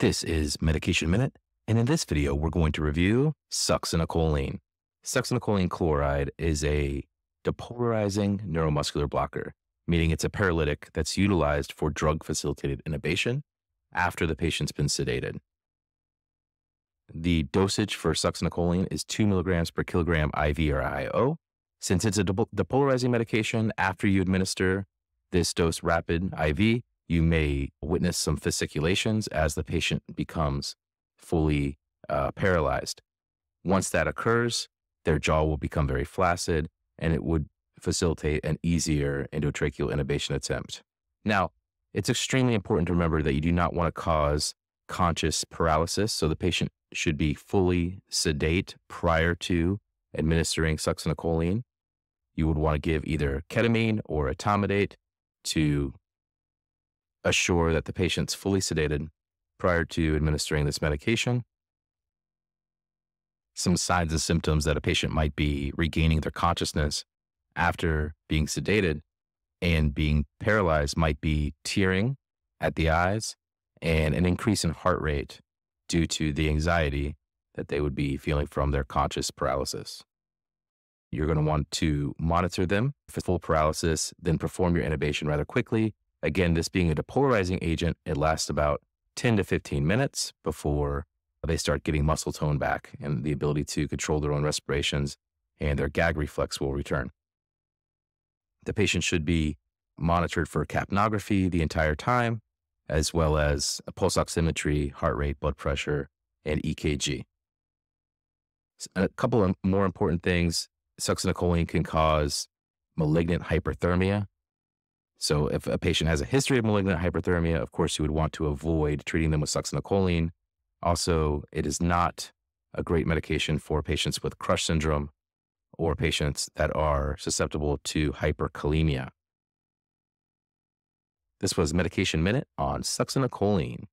This is Medication Minute, and in this video, we're going to review succinylcholine. Succinylcholine chloride is a depolarizing neuromuscular blocker, meaning it's a paralytic that's utilized for drug facilitated intubation after the patient's been sedated. The dosage for succinylcholine is 2 milligrams per kilogram IV or IO. Since it's a depolarizing medication, after you administer this dose rapid IV, you may witness some fasciculations as the patient becomes fully uh, paralyzed. Once that occurs, their jaw will become very flaccid and it would facilitate an easier endotracheal intubation attempt. Now, it's extremely important to remember that you do not want to cause conscious paralysis. So the patient should be fully sedate prior to administering succinylcholine. You would want to give either ketamine or etomidate to assure that the patient's fully sedated prior to administering this medication. Some signs and symptoms that a patient might be regaining their consciousness after being sedated and being paralyzed might be tearing at the eyes and an increase in heart rate due to the anxiety that they would be feeling from their conscious paralysis. You're going to want to monitor them for full paralysis, then perform your intubation rather quickly Again, this being a depolarizing agent, it lasts about 10 to 15 minutes before they start getting muscle tone back and the ability to control their own respirations and their gag reflex will return. The patient should be monitored for capnography the entire time, as well as pulse oximetry, heart rate, blood pressure, and EKG. A couple of more important things succinylcholine can cause malignant hyperthermia, so if a patient has a history of malignant hyperthermia, of course, you would want to avoid treating them with succinylcholine. Also, it is not a great medication for patients with crush syndrome or patients that are susceptible to hyperkalemia. This was Medication Minute on succinylcholine.